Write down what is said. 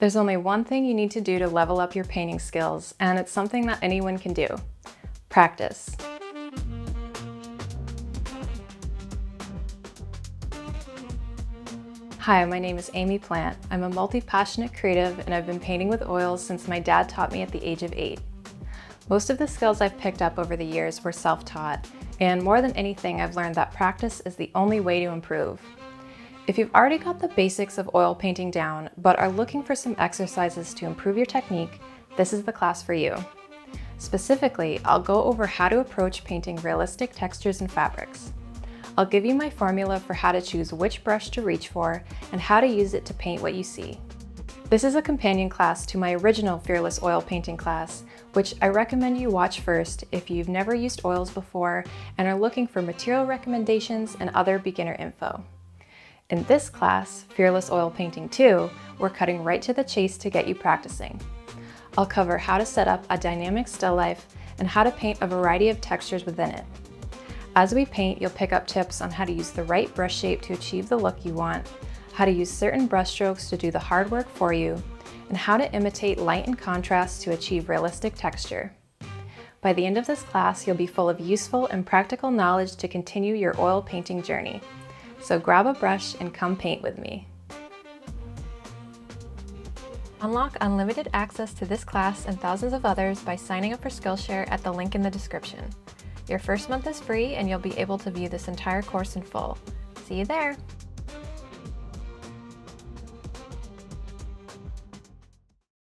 There's only one thing you need to do to level up your painting skills, and it's something that anyone can do. Practice. Hi, my name is Amy Plante. I'm a multi-passionate creative and I've been painting with oils since my dad taught me at the age of eight. Most of the skills I've picked up over the years were self-taught, and more than anything, I've learned that practice is the only way to improve. If you've already got the basics of oil painting down, but are looking for some exercises to improve your technique, this is the class for you. Specifically, I'll go over how to approach painting realistic textures and fabrics. I'll give you my formula for how to choose which brush to reach for and how to use it to paint what you see. This is a companion class to my original Fearless Oil Painting class, which I recommend you watch first if you've never used oils before and are looking for material recommendations and other beginner info. In this class, Fearless Oil Painting 2, we're cutting right to the chase to get you practicing. I'll cover how to set up a dynamic still life and how to paint a variety of textures within it. As we paint, you'll pick up tips on how to use the right brush shape to achieve the look you want, how to use certain brush strokes to do the hard work for you, and how to imitate light and contrast to achieve realistic texture. By the end of this class, you'll be full of useful and practical knowledge to continue your oil painting journey. So grab a brush and come paint with me. Unlock unlimited access to this class and thousands of others by signing up for Skillshare at the link in the description. Your first month is free and you'll be able to view this entire course in full. See you there!